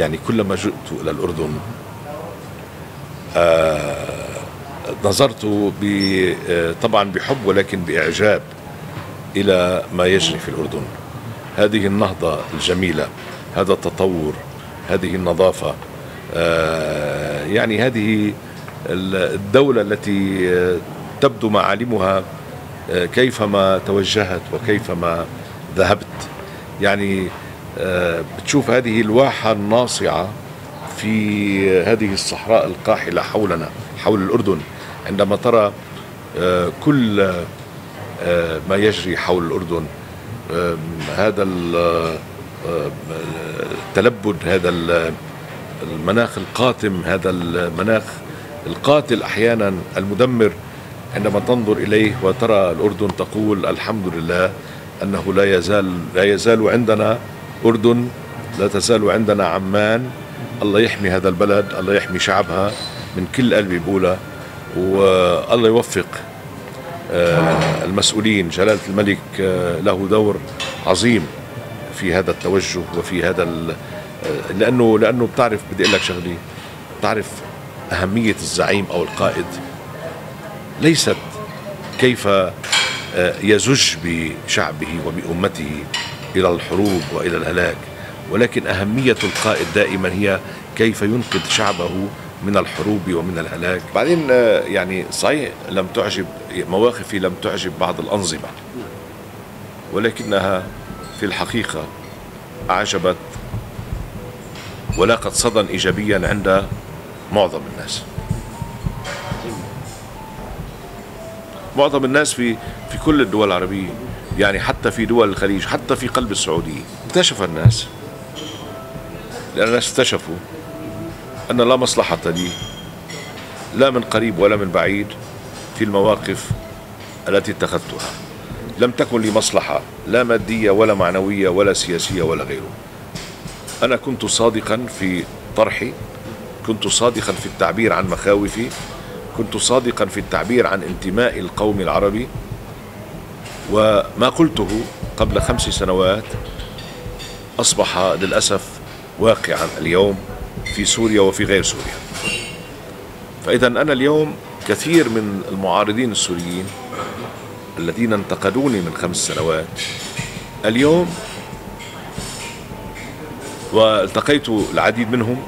يعني كلما جئت إلى الأردن آه نظرت آه، طبعا بحب ولكن بإعجاب إلى ما يجري في الأردن. هذه النهضة الجميلة هذا التطور هذه النظافة آه، يعني هذه ال- الدولة التي تبدو معالمها كيفما توجهت وكيفما ذهبت. يعني بتشوف هذه الواحة الناصعة في هذه الصحراء القاحلة حولنا حول الأردن عندما ترى آه، كل آه، ما يجري حول الأردن آم، هذا ال- آه، التلبد هذا ال- المناخ القاتم هذا المناخ القاتل أحيانا المدمر عندما تنظر إليه وترى الأردن تقول الحمد لله أنه لا يزال لا يزال عندنا أردن لا تزال عندنا عمان. الله يحمي هذا البلد الله يحمي شعبها من كل قلبي بقولها والله يوفق آه، المسؤولين. جلالة الملك آه، له دور عظيم في هذا التوجه وفي هذا آه، لأنه لأنه بتعرف بدي أقول لك شغلة بتعرف أهمية الزعيم أو القائد ليست كيف يزج بشعبه وبأمته. إلى الحروب وإلى الهلاك. ولكن أهمية القائد دائما هي كيف ينقذ شعبه من الحروب ومن الهلاك. بعدين آه، يعني صحيح لم تعجب مواقفي لم تعجب بعض الأنظمة. ولكنها في الحقيقة أعجبت ولاقت صدى إيجابيا عند معظم الناس. معظم الناس في في كل الدول العربية. يعني حتى في دول الخليج حتى في قلب السعودية اكتشف الناس. لأن الناس اكتشفوا أن لا مصلحة لي لا من قريب ولا من بعيد في المواقف التي اتخذتها. لم تكن لي مصلحة لا مادية ولا معنوية ولا سياسية ولا غيره. أنا كنت صادقا في طرحي كنت صادقا في التعبير عن مخاوفي كنت صادقا في التعبير عن انتماء القوم العربي. وما قلته قبل خمس سنوات أصبح للأسف واقعا اليوم في سوريا وفي غير سوريا. فإذا أنا اليوم كثير من المعارضين السوريين الذين انتقدوني من خمس سنوات اليوم والتقيت العديد منهم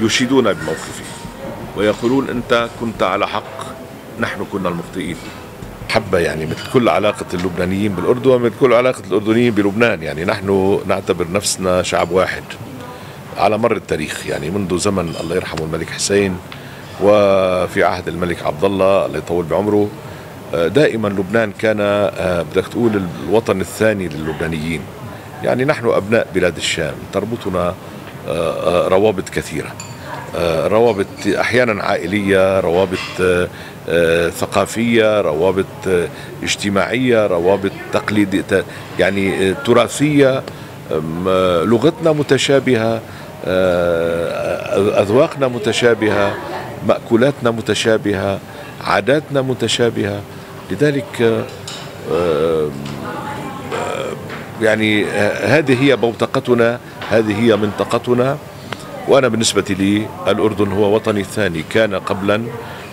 يشيدون بموقفي ويقولون أنت كنت على حق نحن كنا المخطئين. حبة يعني كل علاقة اللبنانيين بالأردن ومثل كل علاقة الأردنيين بلبنان. يعني نحن نعتبر نفسنا شعب واحد على مر التاريخ. يعني منذ زمن الله يرحمه الملك حسين وفي عهد الملك عبد الله الله يطول بعمره آه، دائما لبنان كان آه، بدك تقول الوطن الثاني للبنانيين يعني نحن أبناء بلاد الشام تربطنا آه، روابط كثيرة. آه، روابط أحيانا عائلية روابط آه، آه، ثقافية روابط آه، اجتماعية روابط تقليد يعني آه، آه، لغتنا متشابهة آه، أذواقنا متشابهة مأكولاتنا متشابهة عاداتنا متشابهة. لذلك آه، آه، يعني آه، هذه هي بوتقتنا هذه هي منطقتنا. وأنا بالنسبة لي الأردن هو وطني الثاني كان قبلا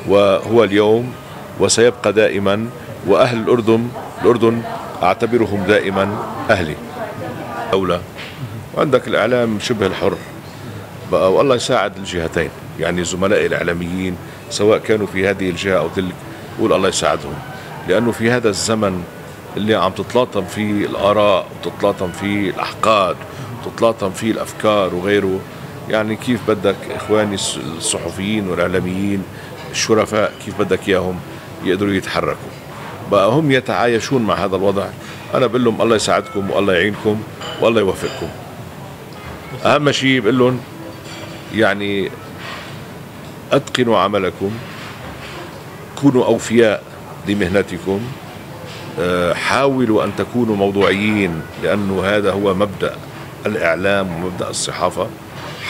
وهو اليوم وسيبقى دائما وأهل الأردن الأردن أعتبرهم دائما أهلي. دولة وعندك الإعلام شبه الحر. بقى والله يساعد الجهتين يعني زملائي الإعلاميين سواء كانوا في هذه الجهة أو تلك قول الله يساعدهم. لأنه في هذا الزمن اللي عم تتلاطم فيه الآراء وتتلاطم فيه الأحقاد وتتلاطم فيه الأفكار وغيره يعني كيف بدك إخواني الصحفيين والإعلاميين الشرفاء كيف بدك إياهم يقدروا يتحركوا؟ بقى هم يتعايشون مع هذا الوضع. أنا بقول لهم الله يساعدكم والله يعينكم والله يوفقكم. أهم شيء بقول لهم يعني أتقنوا عملكم كونوا أوفياء لمهنتكم. آه، حاولوا أن تكونوا موضوعيين لأنه هذا هو مبدأ الإعلام ومبدأ الصحافة.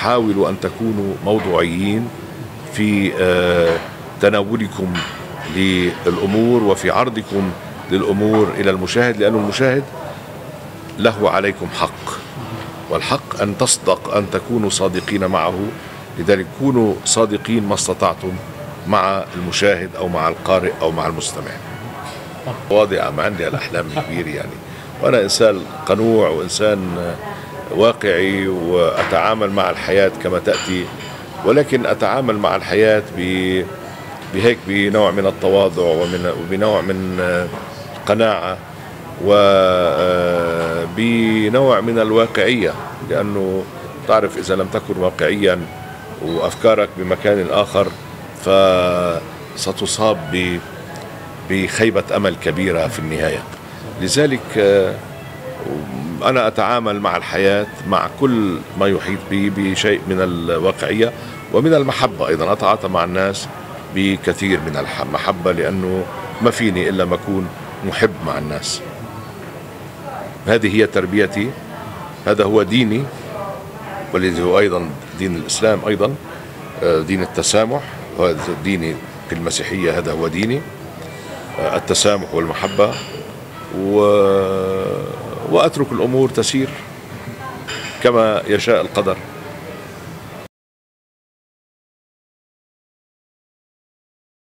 حاولوا أن تكونوا موضوعيين في آه، تناولكم للأمور وفي عرضكم للأمور إلى المشاهد لأن المشاهد له عليكم حق. والحق أن تصدق أن تكونوا صادقين معه. لذلك كونوا صادقين ما استطعتم مع المشاهد أو مع القارئ أو مع المستمع. واضع ما عندي الأحلام الكبيرة يعني. وأنا إنسان قنوع وإنسان واقعي وأتعامل مع الحياة كما تأتي ولكن أتعامل مع الحياة بهيك بنوع من التواضع ومن وبنوع من القناعة وبنوع من الواقعية لأنه تعرف إذا لم تكن واقعيا وأفكارك بمكان آخر فستصاب بخيبة أمل كبيرة في النهاية. لذلك أنا أتعامل مع الحياة مع كل ما يحيط بي بشيء من الواقعية ومن المحبة أيضا. أتعاطى مع الناس بكثير من المحبة لأنه ما فيني إلا ما أكون محب مع الناس. هذه هي تربيتي هذا هو ديني والذي هو أيضا دين الإسلام أيضا دين التسامح. وهذا ديني في المسيحية هذا هو ديني. التسامح والمحبة. و... وأترك الأمور تسير كما يشاء القدر.